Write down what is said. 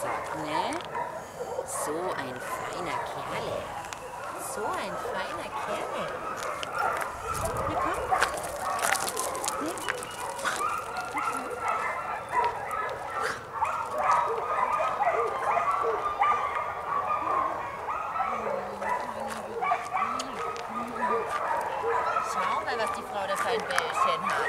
gesagt, ne? So ein feiner Kerle. So ein feiner Kerle. Na komm. Ne? Schau mal, was die Frau da für ein Bällchen hat.